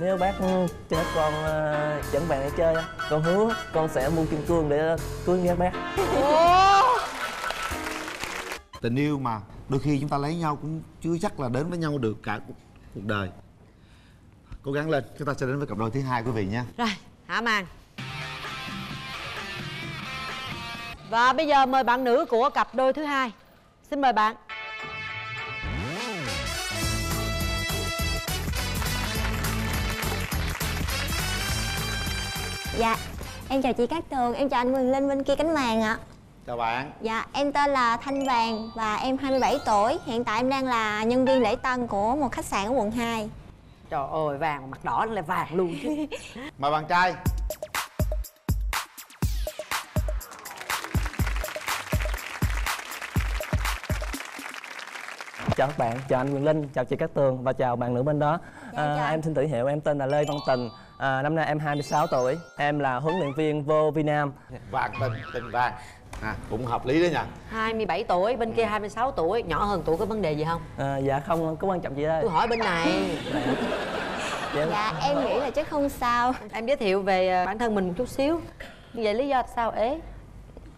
nếu bác cho con uh, dẫn bạn đi chơi á con hứa con sẽ mua kim cương để cưới các bác. Tình yêu mà đôi khi chúng ta lấy nhau cũng chưa chắc là đến với nhau được cả cuộc, cuộc đời. Cố gắng lên chúng ta sẽ đến với cặp đôi thứ hai quý vị nha. Rồi hạ màn và bây giờ mời bạn nữ của cặp đôi thứ hai. Xin mời bạn Dạ, em chào chị Cát Tường, em chào anh Quỳnh Linh bên kia cánh màn ạ. Chào bạn. Dạ, em tên là Thanh Vàng và em 27 tuổi. Hiện tại em đang là nhân viên lễ tân của một khách sạn ở quận 2 Trời ơi, vàng mặt đỏ là vàng luôn chứ. Mời bạn trai. Chào các bạn chào anh Quyền Linh chào chị Cát Tường và chào bạn nữ bên đó. Dạ, à, em xin tự hiệu em tên là Lê Văn Tình à, năm nay em 26 tuổi. Em là huấn luyện viên vô Việt Nam. Vàng tình tình vàng. À, cũng hợp lý đấy nha. 27 tuổi, bên kia 26 tuổi. Nhỏ hơn tuổi có vấn đề gì không? à, dạ không có quan trọng gì đó Tôi hỏi bên này. Dạ, Dạ, em nghĩ là chắc không sao. Em giới thiệu về ờ, bản thân mình một chút xíu. Như vậy lý do sao ế?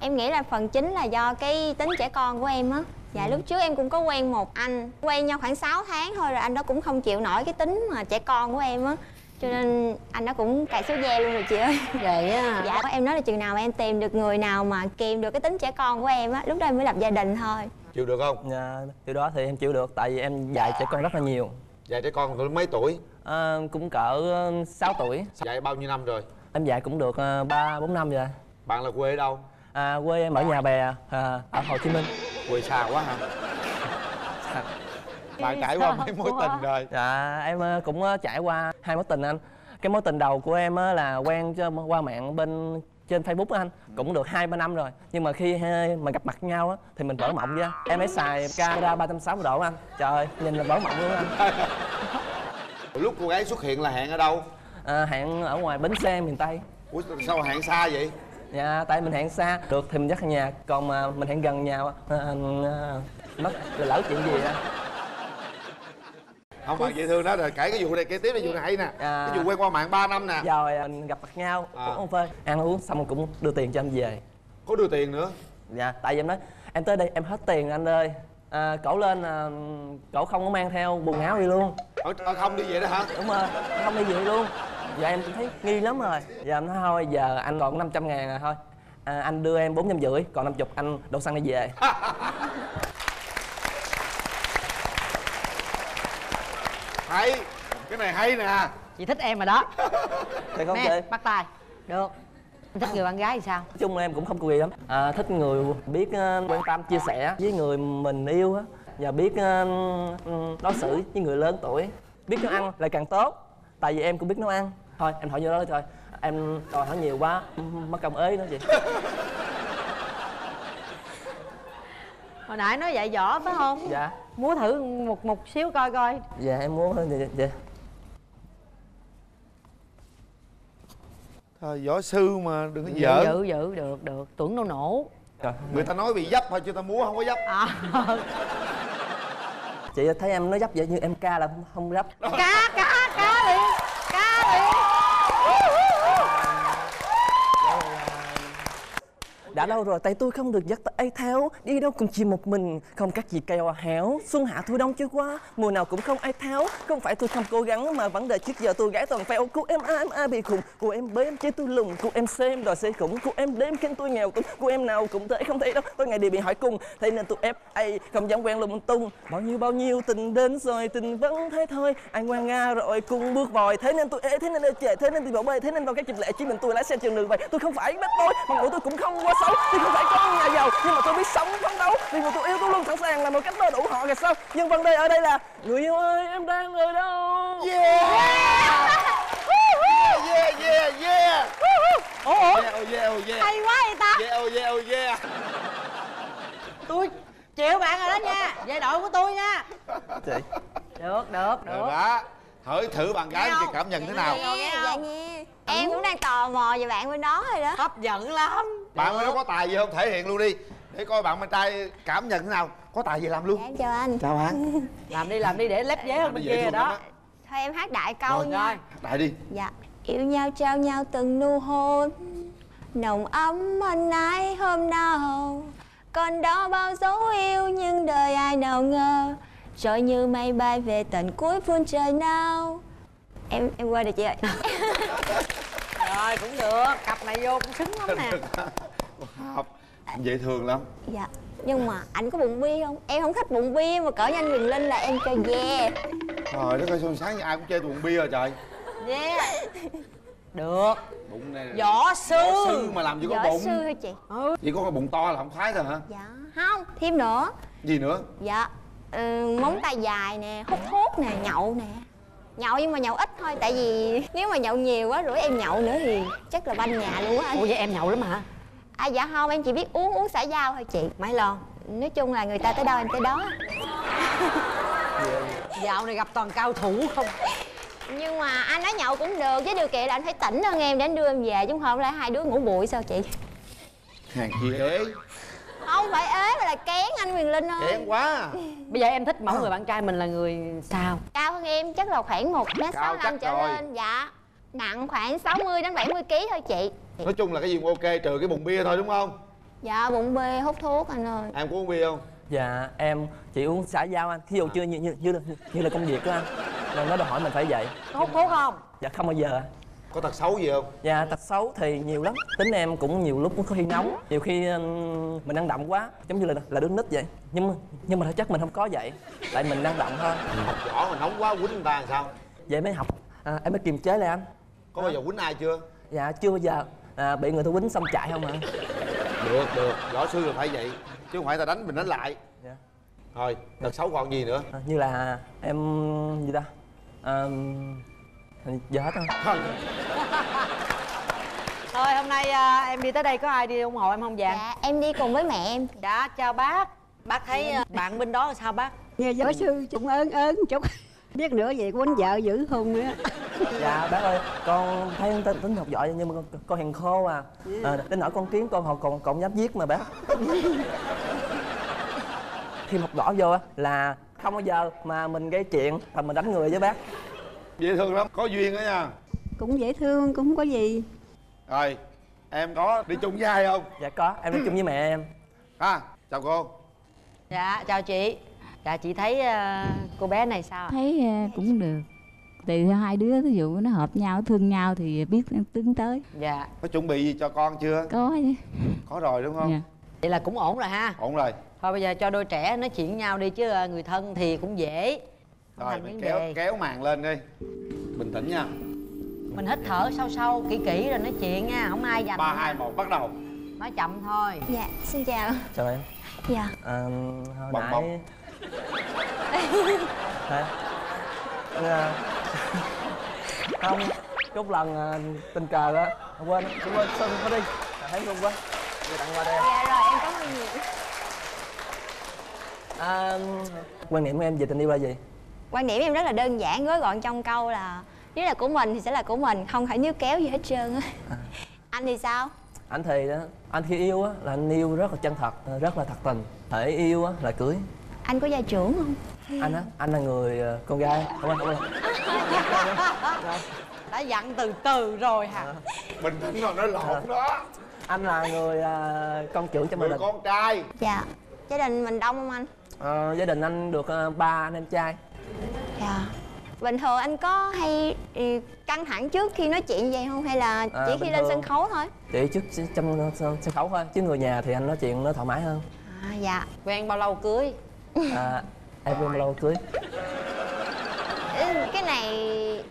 Em nghĩ là phần chính là do cái tính trẻ con của em á. Dạ lúc trước em cũng có quen một anh. Quen nhau khoảng 6 tháng thôi rồi anh đó cũng không chịu nổi cái tính mà trẻ con của em á Cho nên anh đó cũng cài số dê luôn rồi chị ơi. Vậy á. Dạ em nói là chừng nào em tìm được người nào mà kìm được cái tính trẻ con của em á Lúc đó em mới lập gia đình thôi. Chịu được không? Dạ, điều đó thì em chịu được tại vì em dạy trẻ con rất là nhiều. Dạy trẻ con tuổi mấy tuổi? À, cũng cỡ 6 tuổi. Dạy bao nhiêu năm rồi? Em dạy cũng được ờ, ba bốn năm rồi. Bạn là quê ở đâu? À, quê em ở nhà bè à, ở Hồ Chí Minh. Quê xa quá hả bạn trải qua mấy mối tình rồi. Dạ em ờ, cũng ờ, trải qua hai mối tình anh. Cái mối tình đầu của em á là quen qua mạng bên trên Facebook á anh. Cũng được hai ba năm rồi. Nhưng mà khi hai mà gặp mặt nhau á thì mình vỡ mộng ra em ấy xài camera 360 độ anh. Trời ơi nhìn là vỡ mộng luôn anh. Lúc cô gái xuất hiện là hẹn ở đâu? À, hẹn ở ngoài bến xe miền tây. Ủa sao hẹn xa vậy? Dạ tại mình hẹn xa. Được thì mình dắt nhà còn mà mình hẹn gần nhà. À, mất lỡ chuyện gì á không bạn dễ thương đó rồi. Kể cái vụ này kể tiếp cái vụ này hay nè. À. cái vụ quen qua mạng 3 năm nè. Rồi à, mình gặp mặt nhau. À. uống cà phê. Ăn uống xong rồi cũng đưa tiền cho anh về. Có đưa tiền nữa? Dạ tại vì em nói em tới đây em hết tiền anh ơi. À, cậu lên à, cậu không có mang theo quần áo đi luôn. Ở, ở không đi vậy đó hả? Đúng rồi không đi gì luôn. Giờ em thấy nghi lắm rồi. Giờ em nói thôi giờ anh còn 500 ngàn rồi thôi. À, anh đưa em bốn trăm rưỡi còn năm chục anh đổ xăng đi về hay. Cái này hay nè. Chị thích em rồi đó. Thì không Nè, chị? bắt tay. Được. Em thích người bạn gái thì sao? nói chung em cũng không có gì lắm. À, thích người biết ờ, quan tâm chia sẻ với người mình yêu á. Và biết ừ, đối xử với người lớn tuổi. Biết nấu ăn lại càng tốt. Tại vì em cũng biết nấu ăn. Thôi em hỏi vô đó thôi. Em đòi hỏi nhiều quá mất công ế nữa chị. Hồi nãy nói dạy võ phải không? dạ Múa thử một một xíu coi coi. Dạ em muốn hơn vậy dạ thôi võ sư mà đừng có giỡn. dự dự được được. Tưởng đâu nổ. Trời, người ta nói bị dấp thôi chứ ta múa không có dấp. À, chị thấy em nói dấp vậy nhưng em ca là không, không dấp. Cá cá cá đi Cá đi đã lâu rồi tay tôi không được dắt tay theo. Đi đâu cũng chỉ một mình. Không các gì kèo héo xuân hạ thu đông chưa qua. Mùa nào cũng không ai theo. Không phải tôi không cố gắng mà vấn đề trước giờ tôi gái toàn phèo cô em a em a bị khùng? Cô em bế em chế tôi lùng. Cô em xem đòi xe khủng. Cô em đêm khen tôi nghèo túng. Cô em nào cũng thế không thể đâu. Tôi ngày đi bị hỏi cung thế nên tôi ép ai không dám quen lung tung. Bao nhiêu bao nhiêu tình đến rồi tình vẫn thế thôi. Anh ngoan nga rồi cùng bước vòi. Thế nên tôi ế thế nên ê chề thế nên tôi bỏ bê. Thế nên vào các dịp lễ chỉ mình tôi lái xe trường đường vậy. Tôi không phải bad boy mà ngủ tôi cũng không quá xấu. Tôi không phải con nhà giàu nhưng mà tôi biết sống phấn đấu. Vì người tôi yêu tôi luôn sẵn sàng là một cách đo đủ họ kìa sao? Nhưng vấn đề ở đây là người yêu ơi em đang ở đâu? Yeah. Yeah yeah Ủa ủa? Yeah oh yeah oh yeah. Hay quá vậy ta? Yeah oh yeah oh yeah. Tôi chịu bạn rồi đó nha. Về đội của tôi nha. Chị Được được rồi được. đó. Hỏi thử bạn gái thì cảm nhận thế nào? Nghe, dạ nghe Em cũng đang tò mò về bạn bên đó rồi đó. Hấp dẫn lắm. Bạn bên đó có tài gì không? Thể hiện luôn đi. Để coi bạn bên trai cảm nhận thế nào. Có tài gì làm luôn. Dạ em chào anh. Chào bạn. Làm đi làm đi để lép vế hơn bên kia đó. thôi em hát đại câu rồi nha. rồi. Đại đi. Dạ. Yêu nhau trao nhau từng nụ hôn. Nồng ấm anh ái hôm nào. Còn đó bao dấu yêu Nhưng đời ai nào ngờ. Rồi như mây bay về tận cuối phương trời nào. Em em quên rồi chị ơi rồi cũng được. Cặp này vô cũng xứng lắm nè. Học. Dễ thương lắm. Dạ. Nhưng mà anh có bụng bia không? Em không thích bụng bia mà cỡ như anh Quyền Linh là em cho yeah. Trời đất ơi sao sáng giờ ai cũng chơi tuồng bia rồi trời? Yeah. Được. Bụng này võ sư võ sư mà làm gì có Võ bụng. sư hả chị? chỉ có cái bụng to là không khoái thôi hả? Dạ. Không, thêm nữa. Gì nữa? Dạ. Ừ, Móng tay dài nè, hút thuốc nè, nhậu nè Nhậu nhưng mà nhậu ít thôi Tại vì nếu mà nhậu nhiều quá rủi em nhậu nữa thì chắc là banh nhà luôn á anh. Ủa vậy em nhậu lắm hả? À dạ không, em chỉ biết uống uống xả dao thôi chị. Mấy lon? Nói chung là người ta tới đâu em tới đó. Dạo này gặp toàn cao thủ không? Nhưng mà anh nói nhậu cũng được Với điều kiện là anh phải tỉnh hơn em để anh đưa em về Chứ không lẽ hai đứa ngủ bụi sao chị? Hàng chi ế Không phải ế mà là kén anh Quyền Linh ơi. Kén quá bây giờ em thích mẫu người bạn trai mình là người sao? Cao hơn em chắc là khoảng 1 mét Cao 65 chắc trở rồi. lên. Dạ Nặng khoảng 60 đến 70 kg thôi chị. Nói chung là cái gì cũng ok trừ cái bụng bia thôi đúng không? Dạ bụng bê hút thuốc anh ơi. Em có uống bia không? Dạ em chỉ uống xã giao anh. Thí dụ chưa như, như, như, như là công việc của anh. Là nó đòi hỏi mình phải vậy. Có hút thuốc không? Dạ không bao giờ có tật xấu gì không? Dạ tật xấu thì nhiều lắm. Tính em cũng nhiều lúc có khi nóng Nhiều khi mình ăn đậm quá Giống như là là đứa nít vậy. Nhưng mà, nhưng mà chất mình không có vậy Tại mình ăn đậm thôi học võ mà nóng quá quýnh người ta làm sao? Vậy mới học. À, Em mới kiềm chế lại anh. Có bao giờ quýnh ai chưa? Dạ chưa bao giờ. À, Bị người ta quýnh xong chạy không à được được. Võ sư là phải vậy chứ không phải ta đánh mình đánh lại. Dạ. thôi tật xấu còn gì nữa? À, Như là em gì ta? À, Giờ hết rồi thôi. Thôi hôm nay à, em đi tới đây có ai đi ủng hộ em không vàng Dạ em đi cùng với mẹ em. Dạ chào bác. Bác thấy à, bạn bên đó là sao bác? Nghe giáo sư cũng ớn ớn chút. Biết nữa vậy quýnh vợ dữ hôn nữa. Dạ bác ơi Con thấy con tính, tính học giỏi nhưng mà con, con hiền khô à, à Đến nỗi con kiếm con học còn còn dám giết mà bác. Khi học võ vô á là không bao giờ mà mình gây chuyện mà mình đánh người với bác dễ thương lắm. Có duyên đó nha. Cũng dễ thương cũng không có gì. Rồi em có đi chung với ai không? Dạ có em đi chung với mẹ em. Ha chào cô. Dạ chào chị. Dạ chị thấy à, cô bé này sao thấy ờ, cũng được. Từ hai đứa ví dụ nó hợp nhau thương nhau thì biết tiến tới. Dạ. Có chuẩn bị gì cho con chưa? Có chứ. Có rồi đúng không? Dạ. vậy là cũng ổn rồi ha. Ổn rồi. Thôi bây giờ cho đôi trẻ nói chuyện với nhau đi chứ à, người thân thì cũng dễ rồi mình kéo đề. kéo màn lên đi. Bình tĩnh nha. Mình hít thở sâu sâu kỹ kỹ rồi nói chuyện nha không ai giành ba hai một bắt đầu. Nói chậm thôi. Dạ xin chào. Chào em. Dạ. À, hồi bong. nãy Hả? À, không chút lần à, tình cờ á quên quên quên xin có đi. À, thấy luôn quá. Giờ tặng qua đây. Em. Dạ rồi em cảm ơn nhiều. À, quan niệm của em về tình yêu là gì Quan điểm em rất là đơn giản gói gọn trong câu là Nếu là của mình thì sẽ là của mình Không phải níu kéo gì hết trơn á. Anh thì sao? anh thì đó anh khi yêu á là anh yêu rất là chân thật rất là thật tình. Thể yêu á là cưới. Anh có gia trưởng không? anh á anh là người ờ, con gái. Không anh không anh. Đã dặn từ từ rồi hả? Bình tĩnh rồi nói lộn đó. Anh là người ờ, con trưởng cho đình con trai. Dạ. Gia đình mình đông không anh? Ờ, gia đình anh được ờ, ba anh em trai Dạ. Bình thường anh có hay ừ, căng thẳng trước khi nói chuyện vậy không? Hay là À, chỉ khi bình lên sân khấu thôi? chỉ trước trong sân khấu thôi chứ người nhà thì anh nói chuyện nó thoải mái hơn. À dạ. Quen bao lâu cưới? À, em quen bao lâu cưới? Ừ, Cái này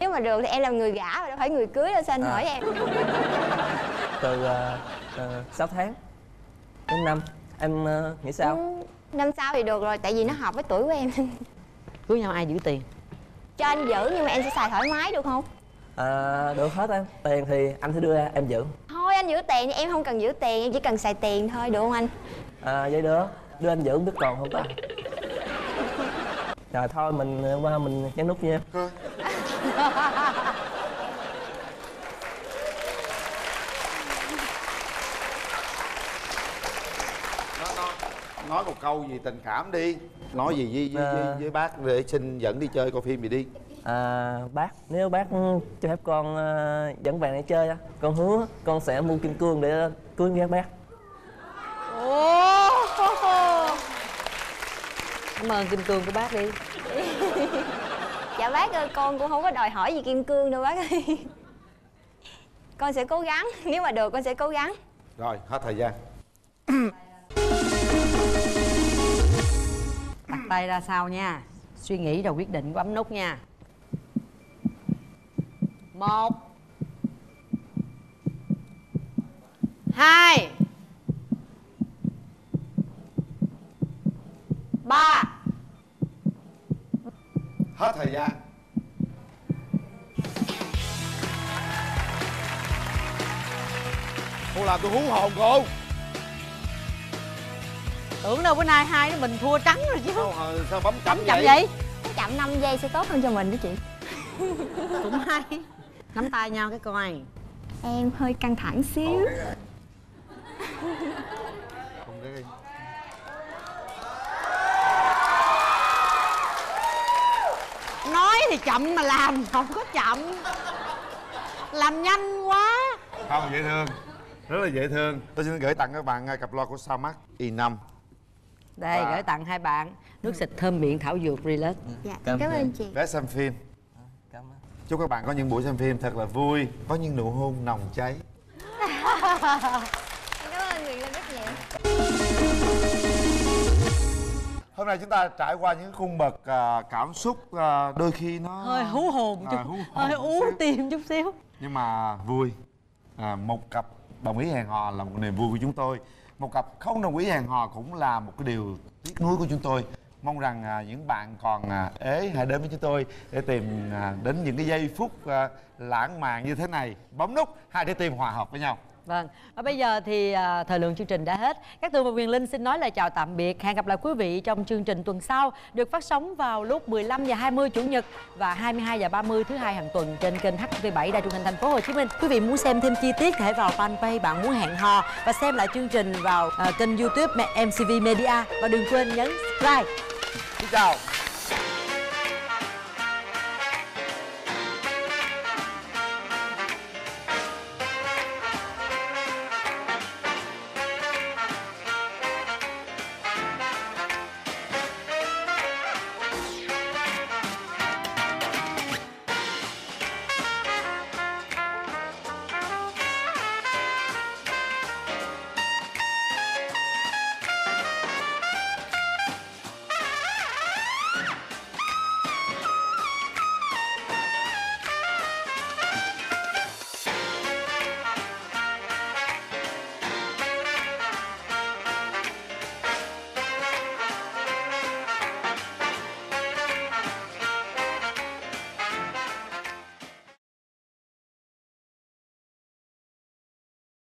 Nếu mà được thì em làm người gả mà đâu phải người cưới đâu sao anh À. hỏi em? Từ uh, 6 tháng đến năm. Em ờ, nghĩ sao? Ừ, Năm sau thì được rồi tại vì nó hợp với tuổi của em cưới nhau ai giữ tiền? Cho anh giữ nhưng mà em sẽ xài thoải mái được không? à, được hết em tiền thì anh sẽ đưa ra em giữ. Thôi anh giữ tiền thì em không cần giữ tiền Em chỉ cần xài tiền thôi được không anh? à, vậy được. Đưa anh giữ không biết còn không ta? Rồi thôi mình qua mình nhấn nút nha. em nó nó nói một câu gì tình cảm đi. Nói gì với, với, với, Ờ. với bác để xin dẫn đi chơi coi phim gì đi. À, bác nếu bác cho phép con ờ, dẫn bạn đi chơi á con hứa con sẽ mua kim cương để cưới các bác. Ồ. Cảm ơn kim cương của bác đi. Dạ bác ơi con cũng không có đòi hỏi gì kim cương đâu bác ơi. Con sẽ cố gắng nếu mà được con sẽ cố gắng. Rồi hết thời gian tay ra sau nha? Suy nghĩ rồi quyết định bấm nút nha. Một. Hai. Ba. Hết thời gian. Cô làm tôi hú hồn cô. Tưởng đâu bữa nay hai đứa mình thua trắng rồi chứ. Sao, ờ, sao bấm chậm Bấm chậm vậy? vậy? Chậm 5 giây sẽ tốt hơn cho mình đó chị. Cũng hay. Nắm tay nhau cái coi. Em hơi căng thẳng xíu. Không cái. Nói thì chậm mà làm không có chậm. Làm nhanh quá. Không dễ thương. Rất là dễ thương. Tôi xin gửi tặng các bạn uh, cặp loa của Samak i5 Đây Và- gửi tặng hai bạn Nước xịt thơm miệng thảo dược Relax. Dạ Cảm cảm ơn. chị. vé xem phim cảm ơn. Chúc các bạn có những buổi xem phim thật là vui có những nụ hôn nồng cháy. Cảm ơn Nguyễn Linh rất nhiều hôm nay chúng ta trải qua những cung bậc à, cảm xúc à, đôi khi nó Hơi hú hồn chút. À, hú hồn Hơi ú tim chút xíu. Nhưng mà vui. À, một cặp đồng ý hẹn hò là một niềm vui của chúng tôi một cặp không đồng ý hẹn hò cũng là một cái điều tiếc nuối của chúng tôi. Mong rằng à, những bạn còn à, ế hãy đến với chúng tôi để tìm à, đến những cái giây phút à, lãng mạn như thế này. Bấm nút hai trái tim hòa hợp với nhau. Vâng, và bây giờ thì à, thời lượng chương trình đã hết. Các tường và Quyền Linh xin nói lời chào tạm biệt. Hẹn gặp lại quý vị trong chương trình tuần sau được phát sóng vào lúc 15 giờ 20 chủ nhật và 22 giờ 30 thứ hai hàng tuần trên kênh HTV7 Đài truyền hình thành phố Hồ Chí Minh. Quý vị muốn xem thêm chi tiết thể vào fanpage bạn muốn hẹn hò và xem lại chương trình vào à, kênh YouTube MCV Media và đừng quên nhấn subscribe. xin chào